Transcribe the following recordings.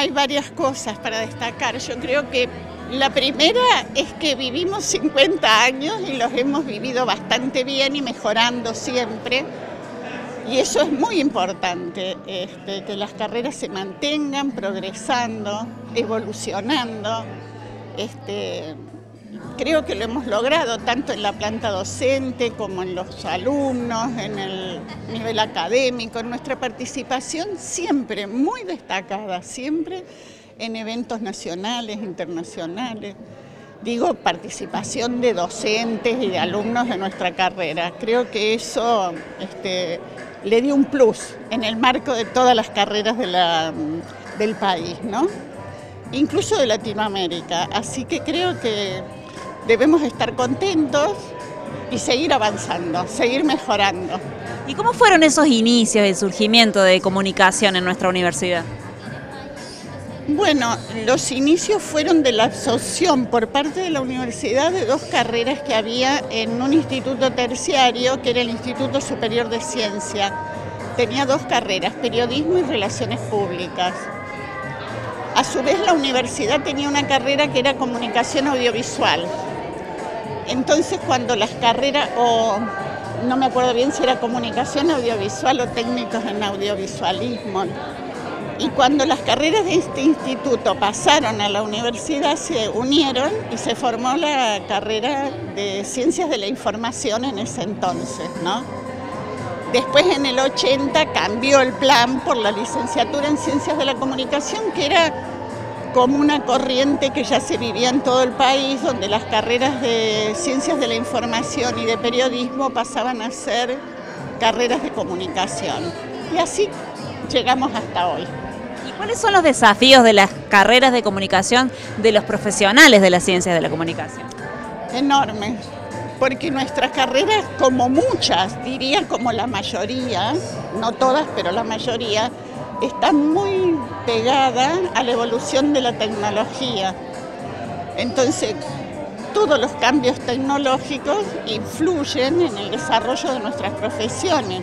hay varias cosas para destacar. Yo creo que la primera es que vivimos 50 años y los hemos vivido bastante bien y mejorando siempre. Y eso es muy importante, este, que las carreras se mantengan progresando, evolucionando. Este, creo que lo hemos logrado tanto en la planta docente como en los alumnos, en el nivel académico, en nuestra participación siempre muy destacada, siempre en eventos nacionales, internacionales. Digo, participación de docentes y de alumnos de nuestra carrera. Creo que eso este, le dio un plus en el marco de todas las carreras del país, ¿no? incluso de Latinoamérica. Así que creo que debemos estar contentos y seguir avanzando, seguir mejorando. ¿Y cómo fueron esos inicios de surgimiento de comunicación en nuestra universidad? Bueno, los inicios fueron de la absorción por parte de la universidad de dos carreras que había en un instituto terciario, que era el Instituto Superior de Ciencia. Tenía dos carreras, periodismo y relaciones públicas. A su vez la universidad tenía una carrera que era comunicación audiovisual. Entonces cuando las carreras, o no me acuerdo bien si era comunicación audiovisual o técnicos en audiovisualismo, y cuando las carreras de este instituto pasaron a la universidad, se unieron y se formó la carrera de Ciencias de la Información en ese entonces, ¿no? Después en el 80 cambió el plan por la licenciatura en Ciencias de la Comunicación, que era como una corriente que ya se vivía en todo el país, donde las carreras de Ciencias de la Información y de Periodismo pasaban a ser carreras de comunicación. Y así llegamos hasta hoy. ¿Cuáles son los desafíos de las carreras de comunicación de los profesionales de las ciencias de la comunicación? Enormes, porque nuestras carreras, como muchas, diría como la mayoría, no todas, pero la mayoría, están muy pegadas a la evolución de la tecnología. Entonces, todos los cambios tecnológicos influyen en el desarrollo de nuestras profesiones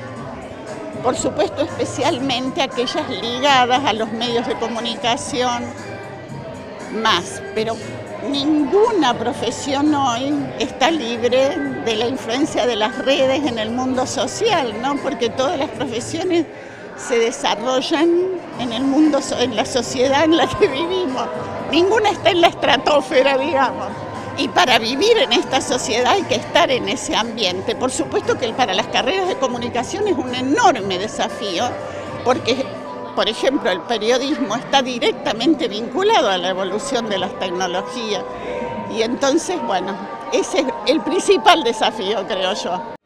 por supuesto especialmente aquellas ligadas a los medios de comunicación más, pero ninguna profesión hoy está libre de la influencia de las redes en el mundo social, ¿no? Porque todas las profesiones se desarrollan en el mundo, en la sociedad en la que vivimos. Ninguna está en la estratosfera, digamos. Y para vivir en esta sociedad hay que estar en ese ambiente. Por supuesto que para las carreras de comunicación es un enorme desafío, porque, por ejemplo, el periodismo está directamente vinculado a la evolución de las tecnologías. Y entonces, bueno, ese es el principal desafío, creo yo.